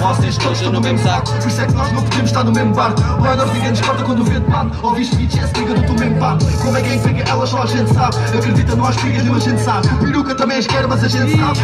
vocês todos estão no mesmo saco. Por isso é que nós não podemos estar no mesmo barco. Lá nós ninguém nos corta quando o vento bate. Ouviste BTS, liga do teu mesmo papo. Como é que é pega? Elas só a gente sabe. Acredita, não há espigas, nem a gente sabe. Peruca também é esquerda, mas a gente sabe.